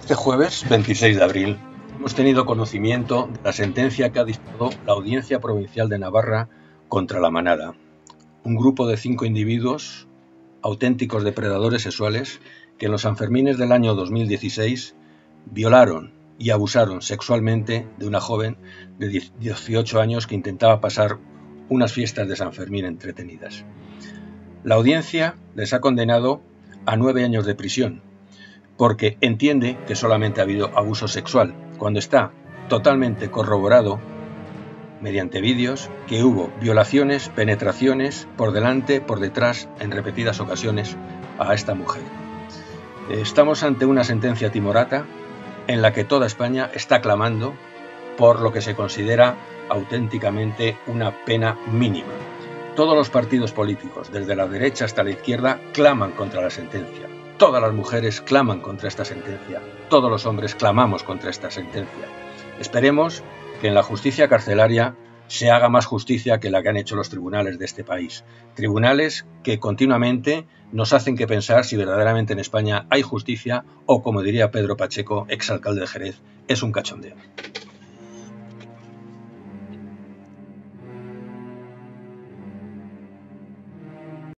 Este jueves 26 de abril hemos tenido conocimiento de la sentencia que ha dictado la Audiencia Provincial de Navarra contra la manada, un grupo de cinco individuos auténticos depredadores sexuales que en los Sanfermines del año 2016 violaron y abusaron sexualmente de una joven de 18 años que intentaba pasar unas fiestas de San Fermín entretenidas. La audiencia les ha condenado a nueve años de prisión porque entiende que solamente ha habido abuso sexual, cuando está totalmente corroborado mediante vídeos que hubo violaciones, penetraciones por delante, por detrás, en repetidas ocasiones a esta mujer. Estamos ante una sentencia timorata en la que toda España está clamando por lo que se considera auténticamente una pena mínima. Todos los partidos políticos, desde la derecha hasta la izquierda, claman contra la sentencia. Todas las mujeres claman contra esta sentencia, todos los hombres clamamos contra esta sentencia. Esperemos que en la justicia carcelaria se haga más justicia que la que han hecho los tribunales de este país. Tribunales que continuamente nos hacen que pensar si verdaderamente en España hay justicia o, como diría Pedro Pacheco, exalcalde de Jerez, es un cachondeo.